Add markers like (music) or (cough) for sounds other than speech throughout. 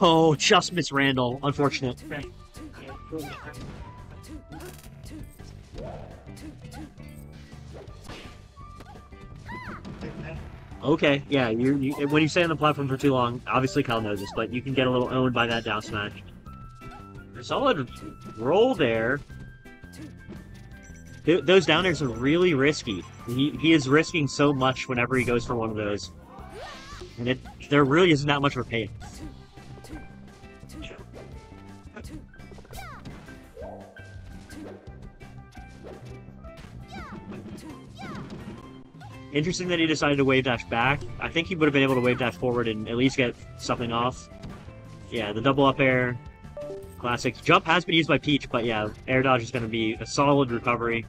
Oh, just Miss Randall. Unfortunate. Okay, yeah, you, you when you stay on the platform for too long, obviously Kyle knows this, but you can get a little owned by that down smash. Solid roll there. Th those down airs are really risky. He, he is risking so much whenever he goes for one of those. And it there really isn't that much of a pay. Interesting that he decided to wave dash back. I think he would have been able to wave dash forward and at least get something off. Yeah, the double up air. Classic. Jump has been used by Peach, but yeah, air dodge is going to be a solid recovery.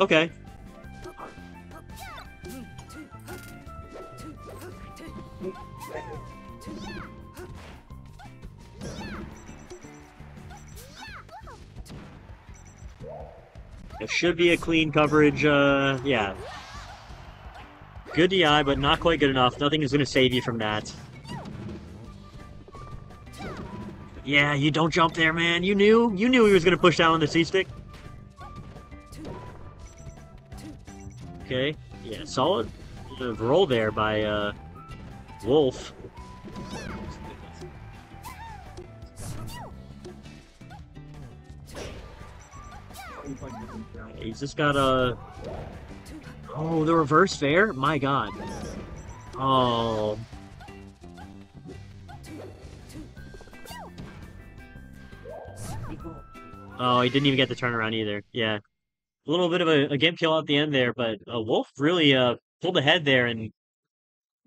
Okay, Should be a clean coverage, uh, yeah. Good DI, but not quite good enough. Nothing is going to save you from that. Yeah, you don't jump there, man. You knew. You knew he was going to push down on the C-stick. Okay. Yeah, solid roll there by uh, Wolf. Just got a... Oh, the reverse fair? My god. Oh. Oh, he didn't even get the turnaround either. Yeah. A little bit of a, a game kill at the end there, but uh, Wolf really uh, pulled ahead there and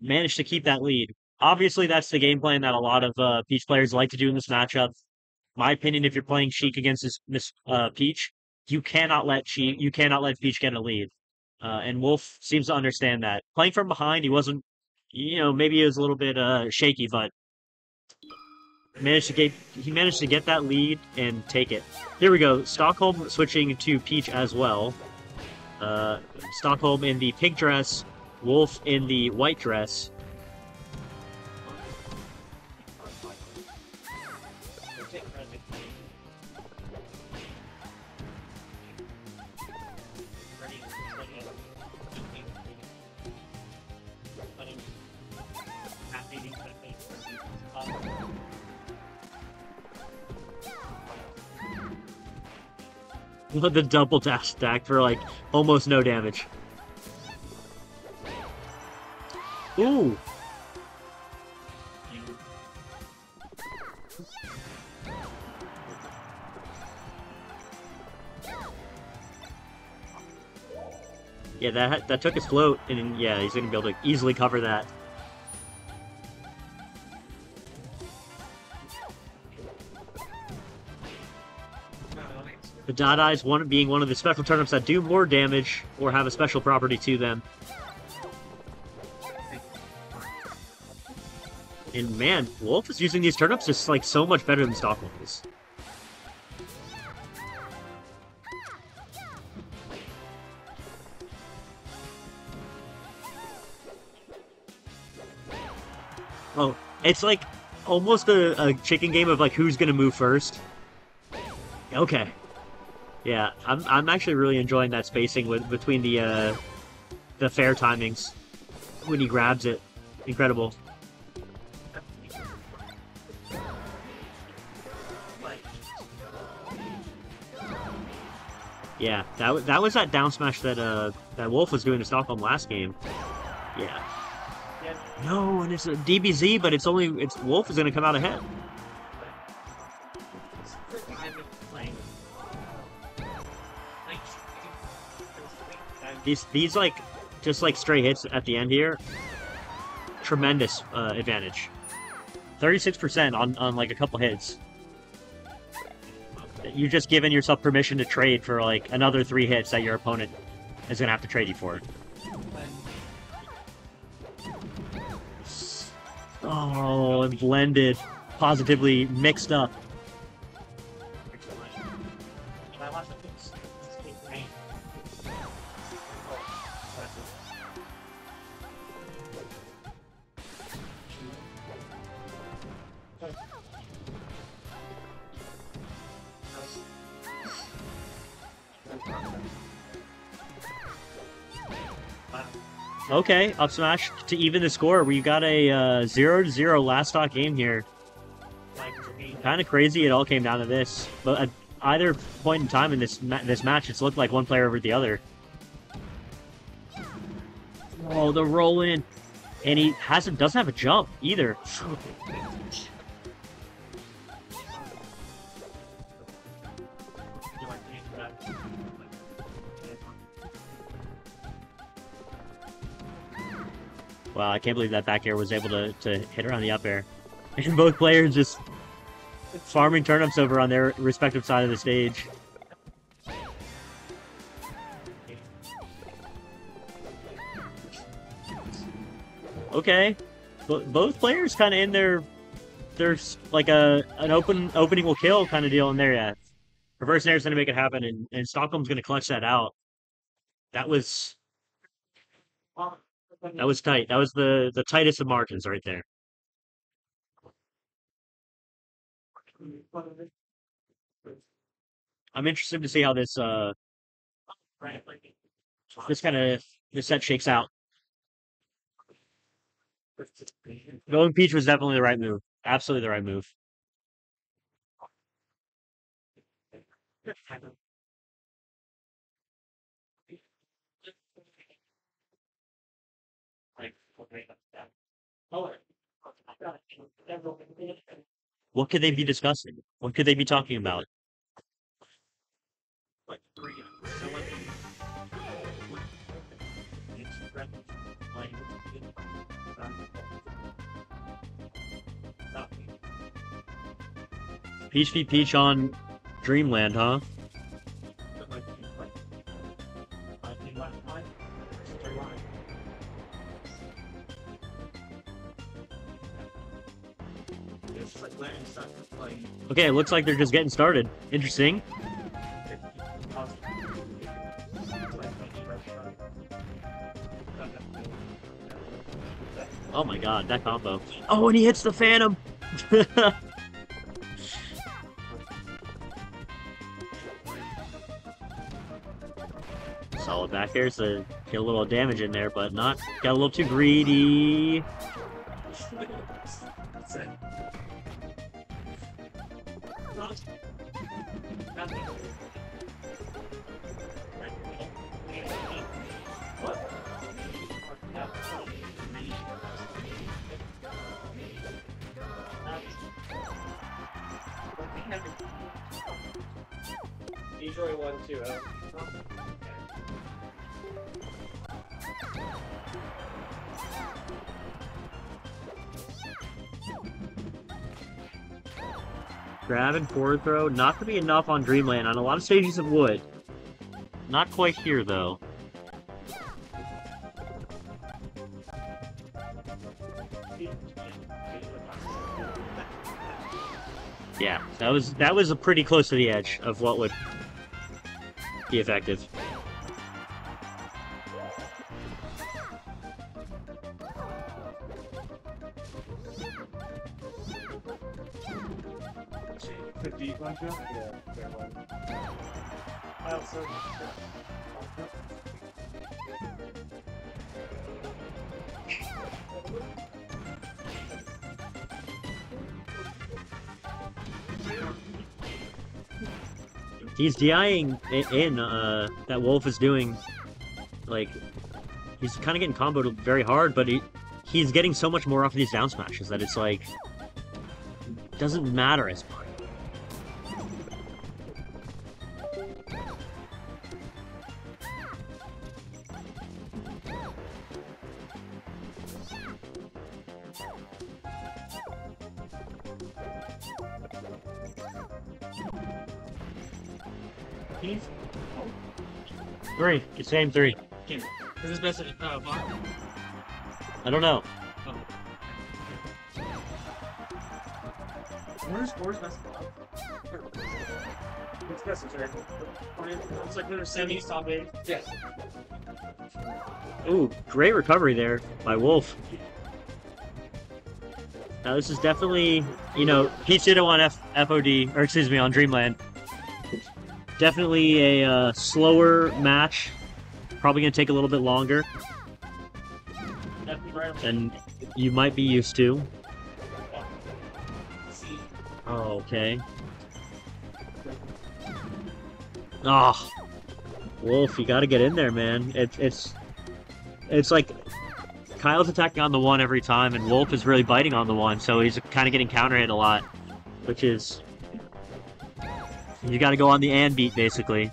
managed to keep that lead. Obviously, that's the game plan that a lot of uh, Peach players like to do in this matchup. My opinion, if you're playing Sheik against this, this uh, Peach, you cannot let Sheik, you cannot let Peach get a lead. Uh, and Wolf seems to understand that. Playing from behind, he wasn't, you know, maybe he was a little bit uh, shaky, but managed to get he managed to get that lead and take it. Here we go. Stockholm switching to Peach as well. Uh, Stockholm in the pink dress, Wolf in the white dress. The double dash attack for like almost no damage. Ooh. Yeah, that that took his float, and yeah, he's gonna be able to easily cover that. Eyes one being one of the special turnips that do more damage or have a special property to them. And man, Wolf is using these turnips just like so much better than Stockholm is. Oh, it's like almost a, a chicken game of like who's gonna move first. Okay. Yeah, I'm I'm actually really enjoying that spacing with between the uh, the fair timings when he grabs it. Incredible. Yeah, that was that was that down smash that uh that Wolf was doing to Stockholm last game. Yeah. No, and it's a DBZ, but it's only it's Wolf is gonna come out ahead. These these like just like stray hits at the end here. Tremendous uh, advantage. 36% on, on like a couple hits. You've just given yourself permission to trade for like another three hits that your opponent is gonna have to trade you for. Oh, and blended, positively mixed up. Okay, up smash to even the score. We got a uh, 0 to 0 last stock game here. Kind of crazy it all came down to this. But at either point in time in this ma this match, it's looked like one player over the other. Oh, the roll in. And he hasn't doesn't have a jump either. Wow, I can't believe that back air was able to, to hit around the up air. (laughs) And both players just farming turnips over on their respective side of the stage. Okay. both players kind of in their... There's like a an open opening will kill kind of deal in there yet. Reverse Nair is going to make it happen, and, and Stockholm's going to clutch that out. That was that was tight. That was the the tightest of margins right there. I'm interested to see how this uh this kind of this set shakes out. Going Peach was definitely the right move. Absolutely the right move. What could they be discussing? What could they be talking about? Peach v Peach on Dreamland, huh? Okay, it looks like they're just getting started. Interesting. Oh my god, that combo. Oh, and he hits the Phantom! (laughs) Solid back air, so get a little damage in there, but not got a little too greedy. Detroit one too. Huh? Grab and forward throw, not to be enough on Dreamland. On a lot of stages of wood. Not quite here, though. Yeah, that was that was a pretty close to the edge of what would be effective. He's DIing in, uh, that Wolf is doing, like, he's kind of getting comboed very hard, but he, he's getting so much more off of these down smashes that it's like, doesn't matter as much. He's Three. It's same three. Is this best at uh, bar? I don't know. What are scores best at bar? it's necessary. It's like there's semis, top eight. Yeah. Ooh, great recovery there by Wolf. Now this is definitely, you know, Peach Ditto on F FOD, or excuse me, on Dreamland. Definitely a uh, slower match. Probably gonna take a little bit longer than you might be used to. Oh, okay. Ah, Wolf, you got to get in there, man. It's it's it's like Kyle's attacking on the one every time, and Wolf is really biting on the one, so he's kind of getting counter hit a lot, which is you got to go on the and beat basically.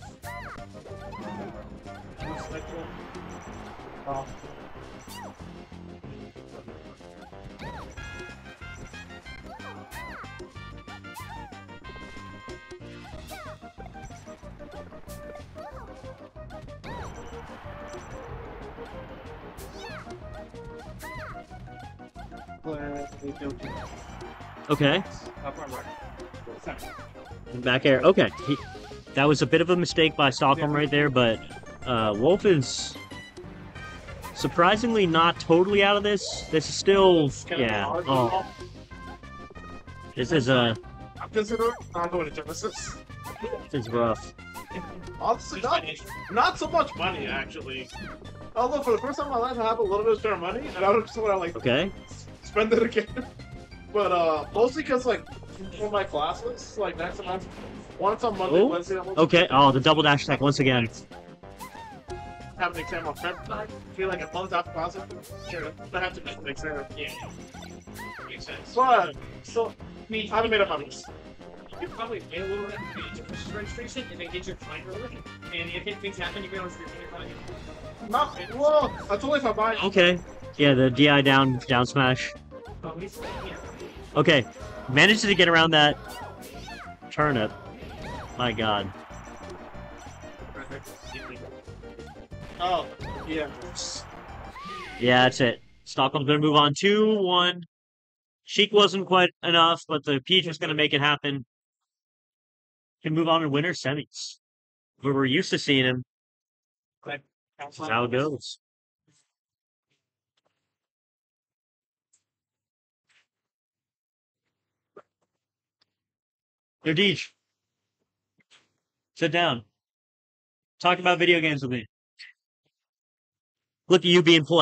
Okay, Up on right. Back air. Okay, he, that was a bit of a mistake by Stockholm right there, but uh, Wolf is surprisingly not totally out of this. This is still yeah. Oh, this is uh, I'm considering not going to Genesis. this is rough. Honestly, not, not so much money, actually. Although, for the first time in my life, I have a little bit of spare money, and I don't just want to, like, Okay. spend it again. (laughs) But, uh, mostly because, like, for my classes, like, next month, once on Monday, Oh, Wednesday, I'm Okay. Oh, the double dash attack once again. have an exam on February. I feel like I a month after class. sure, I have to make an exam. Yeah. Makes sense. But, so, I mean, I haven't made up my mind. you could probably wait a little bit to get your first registration and then get your client early. And if things happen, you can always repeat your client. Not, well, that's only if I buy Okay. Yeah, the DI down down smash. But we still, yeah. Okay. Managed to get around that turnip. My god. Oh, yeah. Yeah, that's it. Stockholm's gonna move on 2-1. Sheik wasn't quite enough, but the Peach was gonna make it happen. Can move on to winner semis. Where we're used to seeing him. That's how it goes. Deej. Sit down. Talk about video games with me. Look at you being polite.